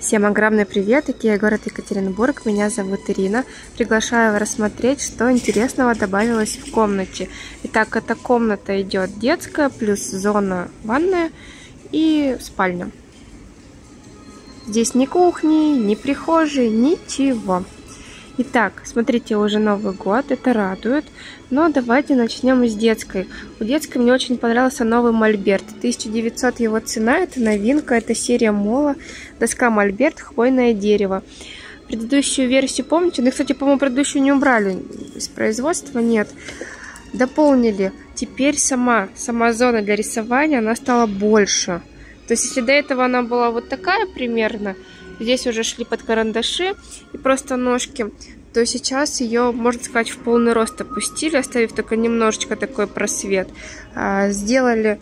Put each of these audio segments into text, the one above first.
Всем огромный привет, Икея город Екатеринбург, меня зовут Ирина. Приглашаю рассмотреть, что интересного добавилось в комнате. Итак, эта комната идет детская, плюс зона ванная и спальня. Здесь ни кухни, ни прихожей, ничего. Итак, смотрите, уже Новый год, это радует. Но давайте начнем с детской. У детской мне очень понравился новый Мольберт. 1900 его цена, это новинка, это серия Мола. Доска Мольберт, хвойное дерево. Предыдущую версию помните? Ну, кстати, по-моему, предыдущую не убрали из производства, нет. Дополнили. Теперь сама, сама зона для рисования, она стала больше. То есть, если до этого она была вот такая примерно, здесь уже шли под карандаши и просто ножки, то сейчас ее, можно сказать, в полный рост опустили, оставив только немножечко такой просвет. А, сделали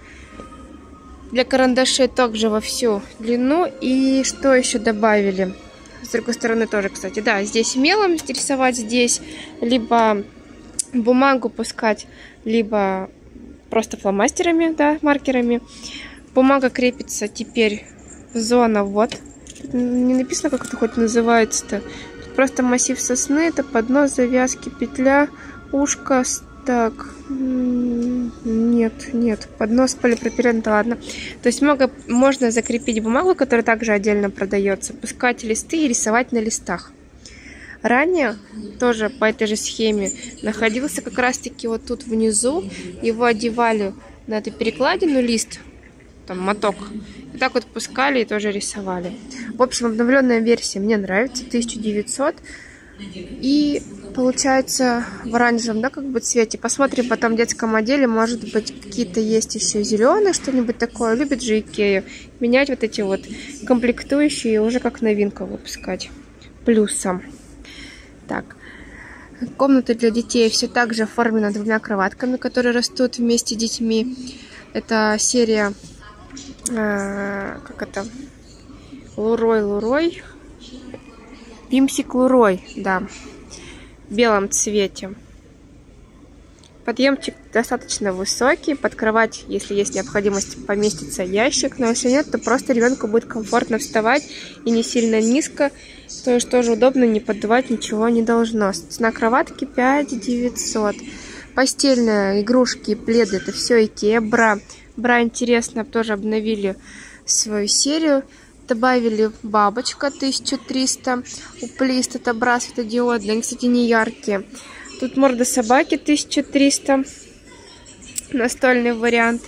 для карандашей также во всю длину. И что еще добавили? С другой стороны тоже, кстати. Да, здесь мелом рисовать здесь, либо бумагу пускать, либо просто фломастерами, да, маркерами. Бумага крепится теперь зона вот не написано, как это хоть называется-то. Просто массив сосны, это поднос, завязки, петля, ушко, так, нет, нет, поднос полипропилен, да ладно. То есть много, можно закрепить бумагу, которая также отдельно продается, пускать листы и рисовать на листах. Ранее, тоже по этой же схеме, находился как раз-таки вот тут внизу. Его одевали на эту перекладину лист, там моток, и так вот пускали и тоже рисовали. В общем, обновленная версия мне нравится, 1900. И получается в оранжевом, да, как бы цвете. Посмотрим потом в детском отделе, может быть, какие-то есть еще зеленые, что-нибудь такое. Любит же Икею. Менять вот эти вот комплектующие уже как новинку выпускать. Плюсом. Так. Комната для детей все так же оформлена двумя кроватками, которые растут вместе с детьми. Это серия э, как это, лурой, лурой, пимсик лурой, да, в белом цвете. Подъемчик достаточно высокий, под кровать, если есть необходимость, поместится ящик, но если нет, то просто ребенку будет комфортно вставать и не сильно низко, то есть тоже удобно, не поддувать ничего не должно. Цена кроватки 5 900. Постельные игрушки, пледы, это все Икеа, бра. Бра интересно, тоже обновили свою серию. Добавили бабочка 1300, уплист, это бра светодиодный, они, кстати, не яркие. Тут морда собаки 1300, настольный вариант.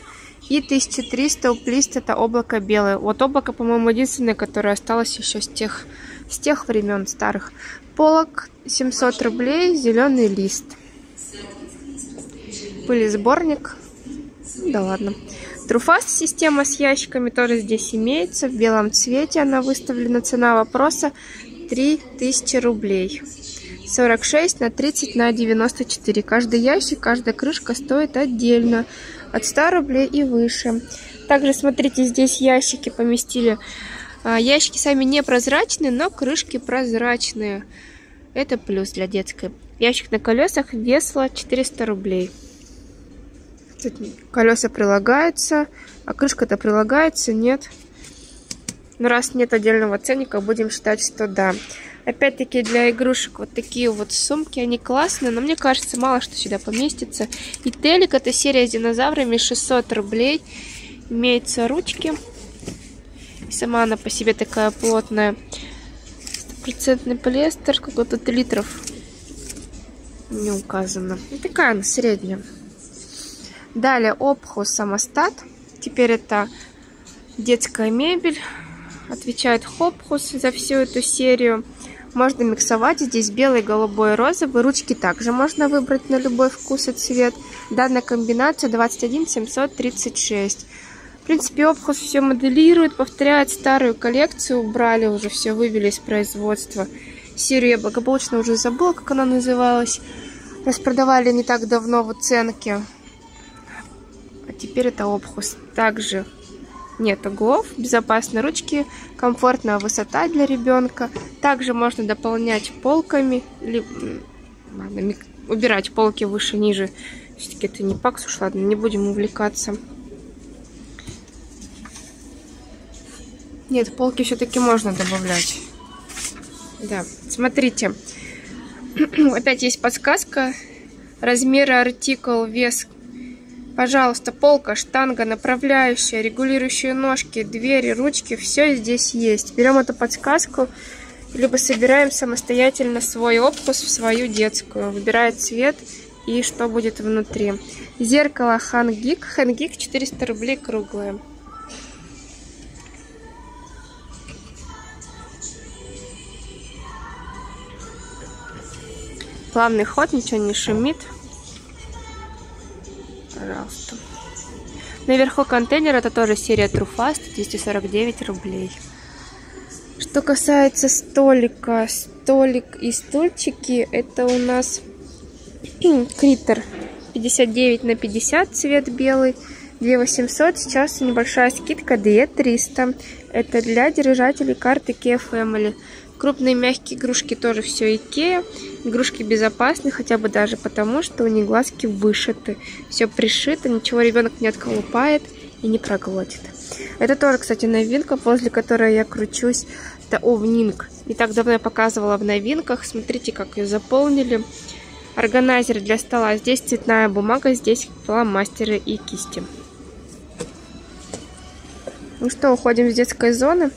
И 1300 уплист это облако белое. Вот облако, по-моему, единственное, которое осталось еще с тех, с тех времен старых. Полок 700 рублей, зеленый лист. Пыли сборник. Да ладно. Труфаст система с ящиками тоже здесь имеется. В белом цвете она выставлена. Цена вопроса 3000 рублей. 46 на 30 на 94. Каждый ящик, каждая крышка стоит отдельно. От 100 рублей и выше. Также, смотрите, здесь ящики поместили. А, ящики сами не прозрачные, но крышки прозрачные. Это плюс для детской. Ящик на колесах, весло 400 рублей. Колеса прилагаются, а крышка-то прилагается, нет. Но раз нет отдельного ценника, будем считать, что да. Опять-таки для игрушек вот такие вот сумки, они классные, но мне кажется, мало что сюда поместится. И телек, это серия с динозаврами, 600 рублей. Имеются ручки. И сама она по себе такая плотная. Стопроцентный полиэстер, сколько тут литров не указано. И такая она средняя. Далее Опху самостат. Теперь это детская мебель. Отвечает Хопхус за всю эту серию. Можно миксовать. Здесь белый, голубой, розовый. Ручки также можно выбрать на любой вкус и цвет. Данная комбинация 21 736. В принципе, Опхус все моделирует, повторяет старую коллекцию. Убрали уже, все вывели из производства. Серию я благополучно уже забыла, как она называлась. Распродавали не так давно в оценке теперь это обхус. Также нет углов, безопасные ручки, комфортная высота для ребенка. Также можно дополнять полками, или, ладно, убирать полки выше, ниже. Все-таки это не пакс уж, ладно, не будем увлекаться. Нет, полки все-таки можно добавлять. Да, смотрите. Опять есть подсказка. Размеры, артикул, вес. Пожалуйста, полка, штанга, направляющая, регулирующие ножки, двери, ручки. Все здесь есть. Берем эту подсказку, либо собираем самостоятельно свой опус в свою детскую. Выбирая цвет и что будет внутри. Зеркало Хангик. Хангик 400 рублей круглое. Плавный ход, ничего не шумит. Пожалуйста. Наверху контейнер, это тоже серия Truefast, 249 рублей. Что касается столика, столик и стульчики, это у нас Криттер 59 на 50, цвет белый. 2800, сейчас небольшая скидка 2300. Это для держателей карты Kia Family. Крупные мягкие игрушки тоже все Икея. Игрушки безопасны, хотя бы даже потому, что у них глазки вышиты. Все пришито, ничего ребенок не отколупает и не проглотит. Это тоже, кстати, новинка, возле которой я кручусь. Это овнинг. Не так давно я показывала в новинках. Смотрите, как ее заполнили. Органайзер для стола. Здесь цветная бумага, здесь фломастеры и кисти. Ну что, уходим с детской зоны.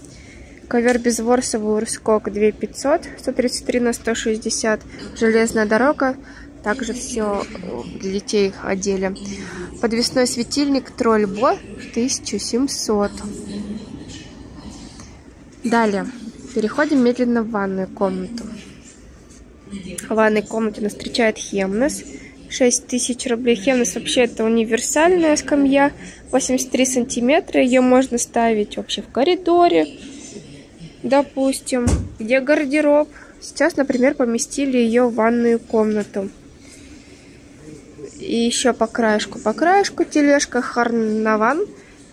Ковер безворсовый Урскок 2500, 133 на 160. Железная дорога, также все для детей одели. Подвесной светильник Тролльбо 1700. Далее, переходим медленно в ванную комнату. В ванной комнате нас встречает Хемнес. 6000 рублей. Хемнес вообще это универсальная скамья. 83 сантиметра. Ее можно ставить вообще в коридоре допустим, где гардероб. Сейчас, например, поместили ее в ванную комнату. И еще по краешку, по краешку тележка Харнаван.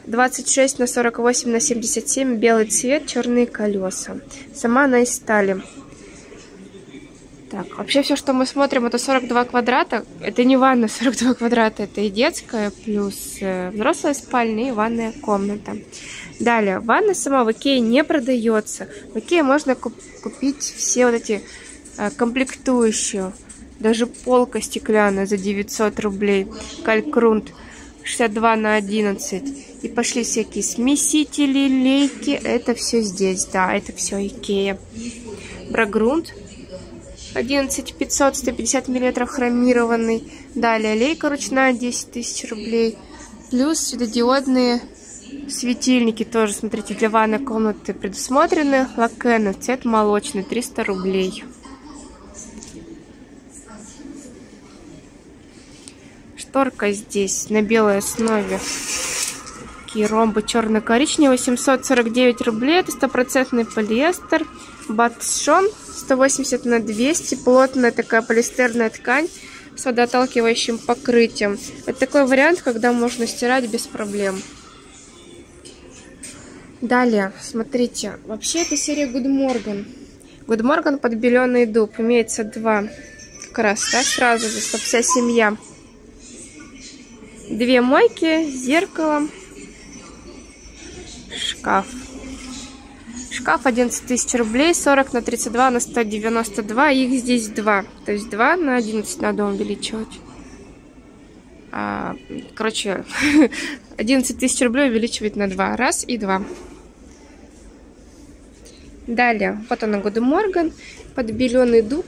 26 на 48 на 77, белый цвет, черные колеса. Сама она из стали. Так, вообще все, что мы смотрим, это 42 квадрата. Это не ванна 42 квадрата, это и детская, плюс э, взрослая спальня и ванная комната. Далее, ванна сама в Икее не продается. В Икее можно купить все вот эти а, комплектующие. Даже полка стеклянная за 900 рублей. Калькрунт 62 на 11. И пошли всякие смесители, лейки. Это все здесь, да, это все Икея. Брагрунт 11 500, 150 миллиметров хромированный. Далее лейка ручная 10 тысяч рублей. Плюс светодиодные Светильники тоже, смотрите, для ванной комнаты предусмотрены. Лакена, цвет молочный, 300 рублей. Шторка здесь на белой основе. Такие ромбы черно-коричневые, 749 рублей. Это стопроцентный полиэстер. Батшон 180 на 200. Плотная такая полиэстерная ткань с водоотталкивающим покрытием. Это такой вариант, когда можно стирать без проблем. Далее, смотрите, вообще это серия Good Morgan. Good Morgan подбеленный дуб. Имеется два, как раз, да, сразу же, чтобы вся семья. Две мойки, зеркало, шкаф. Шкаф 11 тысяч рублей, 40 на 32 на 192, их здесь два. То есть 2 на 11 надо увеличивать. А, короче, 11 тысяч рублей увеличивать на 2. Раз и 2. Далее, вот она Годы Морган, подбеленный дуб.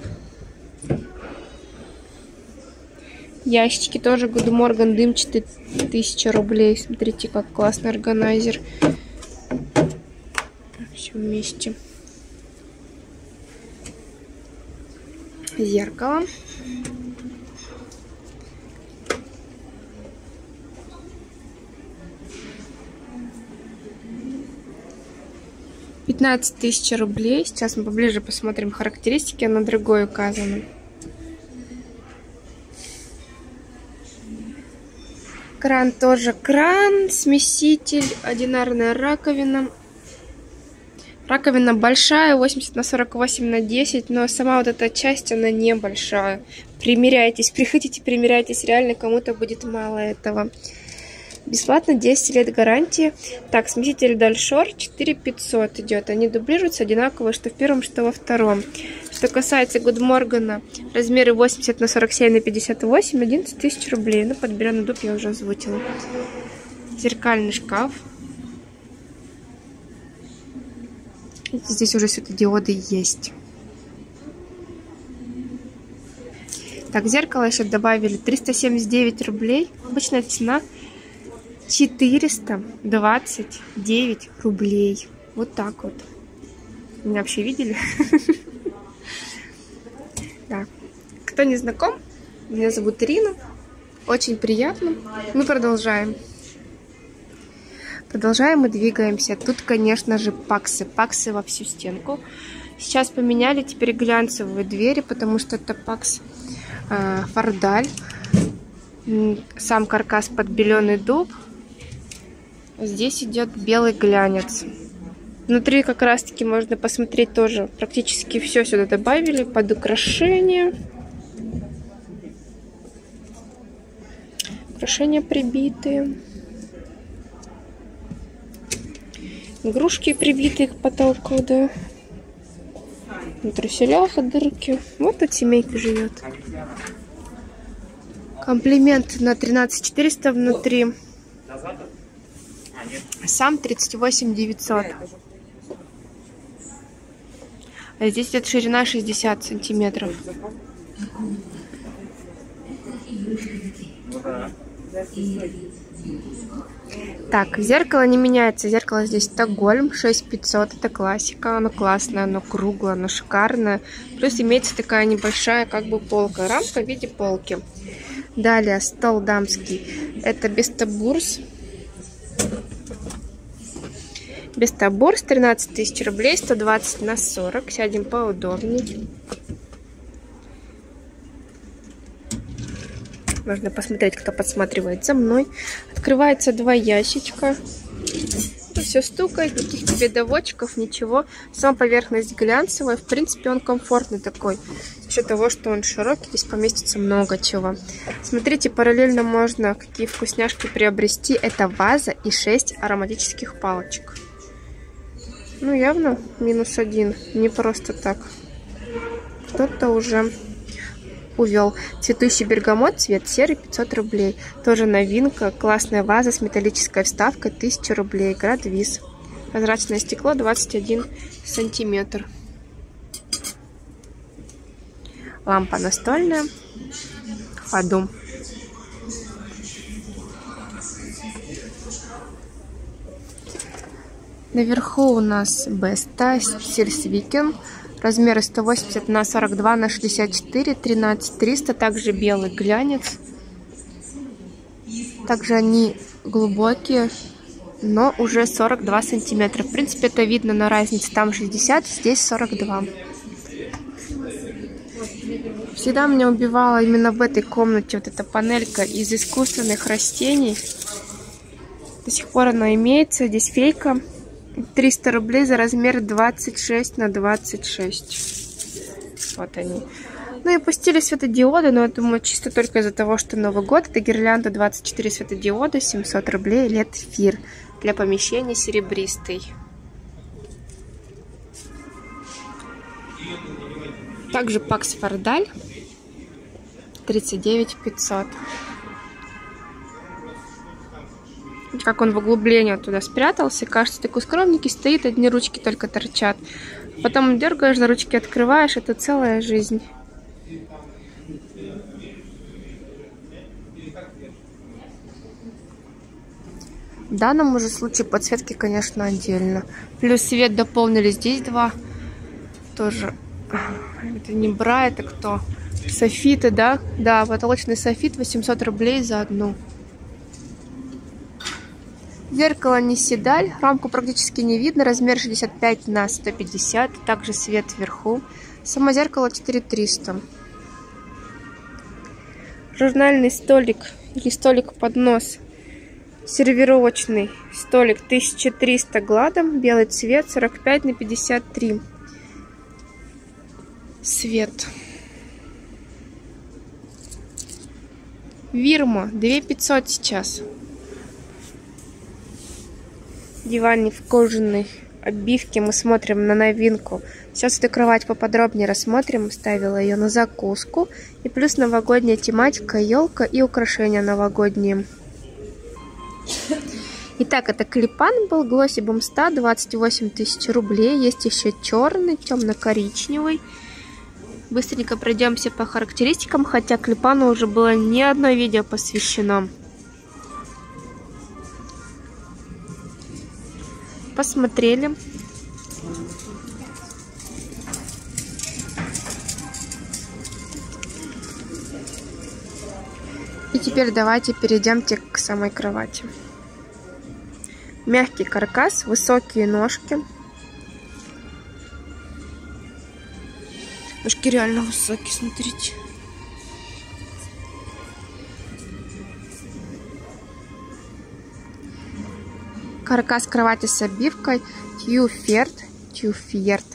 Ящички тоже Годы Морган, дымчатый, 1000 рублей. Смотрите, как классный органайзер. Все вместе. Зеркало. 15 тысяч рублей. Сейчас мы поближе посмотрим характеристики, на другой указаны. Кран тоже кран, смеситель, одинарная раковина. Раковина большая, 80 на 48 на 10, но сама вот эта часть, она небольшая. Примеряйтесь, приходите, примеряйтесь, реально кому-то будет мало этого. Бесплатно 10 лет гарантии. Так, смеситель Дальшор 4500 идет. Они дублируются одинаково, что в первом, что во втором. Что касается Гудморгана, размеры 80 на 47 на 58, 11 тысяч рублей. Ну, подберем на дуб я уже озвучила. Зеркальный шкаф. Здесь уже светодиоды есть. Так, зеркало еще добавили 379 рублей. Обычная цена 429 рублей. Вот так вот. Меня вообще видели? Кто не знаком, меня зовут Ирина. Очень приятно. Мы продолжаем. Продолжаем и двигаемся. Тут, конечно же, паксы. Паксы во всю стенку. Сейчас поменяли теперь глянцевые двери, потому что это пакс э, фордаль. Сам каркас под беленый дуб. Здесь идет белый глянец. Внутри как раз таки можно посмотреть тоже. Практически все сюда добавили под украшение. Украшения прибитые. Игрушки прибитые к потолку, да. На труселях дырки. Вот тут семейка живет. Комплимент на 13400 внутри. Сам 38 900. А здесь идет ширина 60 сантиметров. Так, зеркало не меняется. Зеркало здесь Стокгольм 6500. Это классика. Оно классное, оно круглое, оно шикарное. Плюс имеется такая небольшая как бы полка. Рамка в виде полки. Далее стол дамский. Это Бестабурс без табор 13 тысяч рублей, 120 на 40. Сядем поудобнее. Можно посмотреть, кто подсматривает за мной. Открывается два ящичка. Это все стукает, никаких тебе доводчиков, ничего. Сама поверхность глянцевая. В принципе, он комфортный такой. За счет того, что он широкий, здесь поместится много чего. Смотрите, параллельно можно какие вкусняшки приобрести. Это ваза и 6 ароматических палочек. Ну, явно минус один. Не просто так. Кто-то уже увел. Цветущий бергамот, цвет серый, 500 рублей. Тоже новинка. Классная ваза с металлической вставкой, 1000 рублей. Градвиз. Прозрачное стекло, 21 сантиметр. Лампа настольная. Ходу. Наверху у нас Беста, Сильсвикен. Размеры 180 на 42 на 64, 13 300. Также белый глянец. Также они глубокие, но уже 42 сантиметра. В принципе, это видно на разнице. Там 60, здесь 42. Всегда меня убивала именно в этой комнате вот эта панелька из искусственных растений. До сих пор она имеется. Здесь фейка. 300 рублей за размер 26 на 26. Вот они. Ну и пустили светодиоды, но я думаю, чисто только из-за того, что Новый год. Это гирлянда 24 светодиода, 700 рублей, лет фир для помещения серебристый. Также Пакс Фардаль 39 500 как он в углубление туда спрятался. Кажется, такой скромненький стоит, одни ручки только торчат. Потом дергаешь за ручки, открываешь, это целая жизнь. В данном уже случае подсветки, конечно, отдельно. Плюс свет дополнили здесь два. Тоже. Это не бра, это кто? Софиты, да? Да, потолочный софит 800 рублей за одну. Зеркало не седаль, рамку практически не видно, размер 65 на 150, также свет вверху. Само зеркало 4300. Журнальный столик или столик-поднос. Сервировочный столик 1300 гладом, белый цвет 45 на 53. Свет. Вирма 2500 сейчас. Диванник в кожаной обивке. Мы смотрим на новинку. Сейчас эту кровать поподробнее рассмотрим. Ставила ее на закуску. И плюс новогодняя тематика, елка и украшения новогодние. Итак, это клипан был Глосси Бумста, 28 тысяч рублей. Есть еще черный, темно-коричневый. Быстренько пройдемся по характеристикам, хотя клипану уже было не одно видео посвящено. Посмотрели. И теперь давайте перейдемте к самой кровати. Мягкий каркас, высокие ножки. Ножки реально высокие, смотрите. Каркас кровати с обивкой Тьюферт. Тьюферт.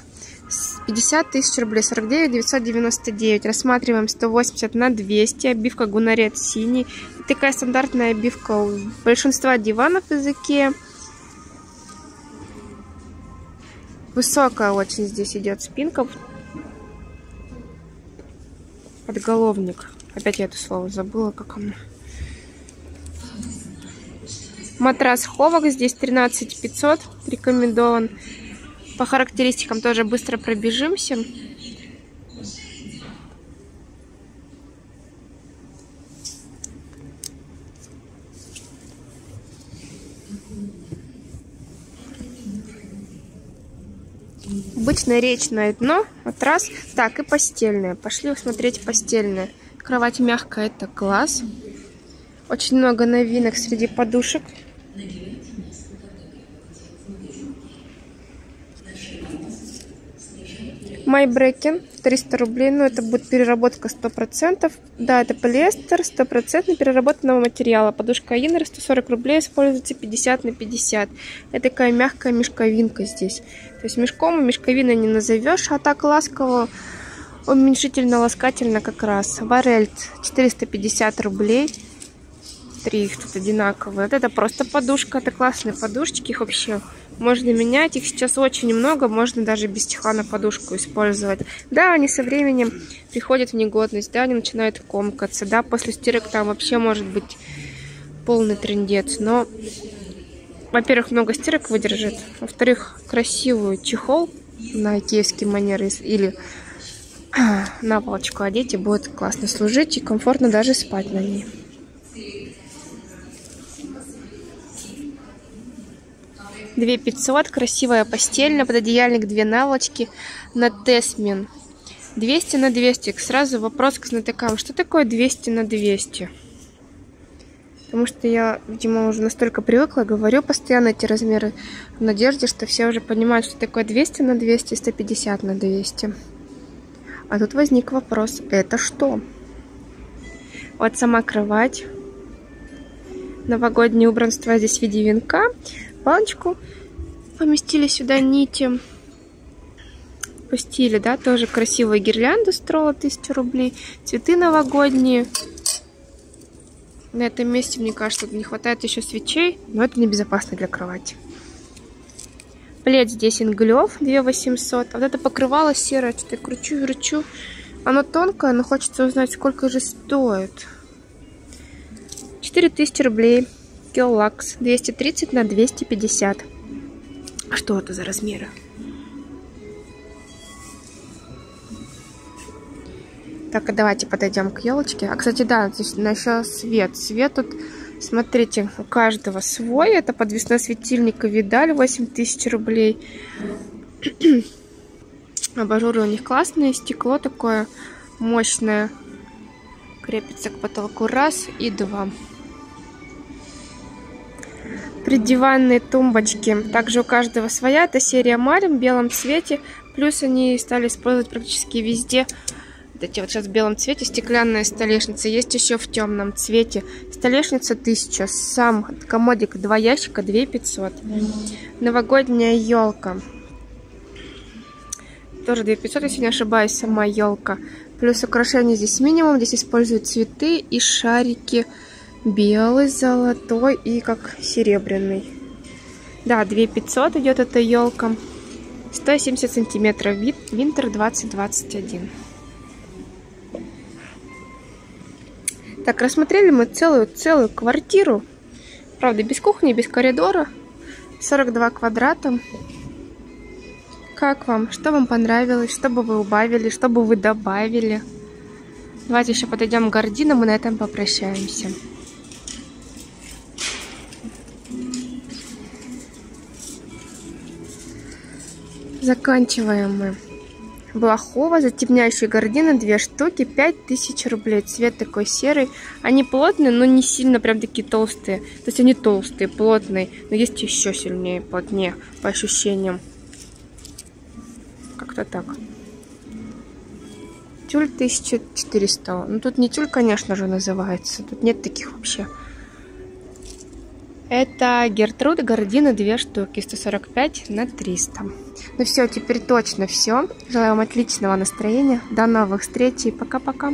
50 тысяч рублей, 49 999. Рассматриваем 180 на 200. Обивка гунарет синий. Такая стандартная обивка у большинства диванов из Икеа. Высокая очень здесь идет спинка. Подголовник. Опять я это слово забыла, как оно. Матрас Ховок здесь 13 500 рекомендован. По характеристикам тоже быстро пробежимся. Обычное речное дно, матрас. Так, и постельное. Пошли смотреть постельное. Кровать мягкая, это класс. Очень много новинок среди подушек. Майбрекен 300 рублей, ну это будет переработка 100%. Да, это полиэстер, 100% переработанного материала. Подушка Инер 140 рублей, используется 50 на 50. Это такая мягкая мешковинка здесь. То есть мешком и мешковиной не назовешь, а так ласково, уменьшительно-ласкательно как раз. Варельт 450 рублей. Три их тут одинаковые. Вот это просто подушка, это классные подушечки, их вообще можно менять. Их сейчас очень много, можно даже без стекла на подушку использовать. Да, они со временем приходят в негодность, да, они начинают комкаться, да, после стирок там вообще может быть полный трендец, но, во-первых, много стирок выдержит, во-вторых, красивую чехол на киевский манер или на палочку одеть и будет классно служить и комфортно даже спать на ней. 2 500, красивая постельная, пододеяльник, две наволочки на Тесмин. 200 на 200. Сразу вопрос к знатокам. Что такое 200 на 200? Потому что я, видимо, уже настолько привыкла, говорю постоянно эти размеры в надежде, что все уже понимают, что такое 200 на 200, 150 на 200. А тут возник вопрос, это что? Вот сама кровать. Новогоднее убранство здесь в виде венка палочку. Поместили сюда нити. Пустили, да, тоже красивая гирлянда стоила 1000 рублей. Цветы новогодние. На этом месте, мне кажется, не хватает еще свечей, но это небезопасно для кровати. Плед здесь инглев 2800. А вот это покрывало серое, что-то кручу, кручу. Оно тонкое, но хочется узнать, сколько же стоит. 4000 рублей. Скиллакс 230 на 250. А что это за размеры? Так, давайте подойдем к елочке. А, кстати, да, здесь еще свет. Свет тут, смотрите, у каждого свой. Это подвесной светильник и видаль 8000 рублей. Абажуры у них классные. Стекло такое мощное. Крепится к потолку. Раз и два придиванные тумбочки. Также у каждого своя. Это серия Марим в белом цвете. Плюс они стали использовать практически везде. Вот эти вот сейчас в белом цвете стеклянная столешница. Есть еще в темном цвете. Столешница 1000. Сам комодик два ящика 2500. Новогодняя елка. Тоже 2500, если не ошибаюсь, сама елка. Плюс украшения здесь минимум. Здесь используют цветы и шарики белый, золотой и как серебряный. Да, 2500 идет эта елка. 170 сантиметров. Вид Винтер 2021. Так, рассмотрели мы целую, целую квартиру. Правда, без кухни, без коридора. 42 квадрата. Как вам? Что вам понравилось? Что бы вы убавили? Что бы вы добавили? Давайте еще подойдем к гардинам и на этом попрощаемся. Заканчиваем мы. Блохова, затемняющие гардины, две штуки, 5000 рублей. Цвет такой серый. Они плотные, но не сильно прям такие толстые. То есть они толстые, плотные, но есть еще сильнее, плотнее, по ощущениям. Как-то так. Тюль 1400. Ну, тут не тюль, конечно же, называется. Тут нет таких вообще. Это Гертруд Гордина две штуки, 145 на 300. Ну все, теперь точно все. Желаю вам отличного настроения. До новых встреч и пока-пока.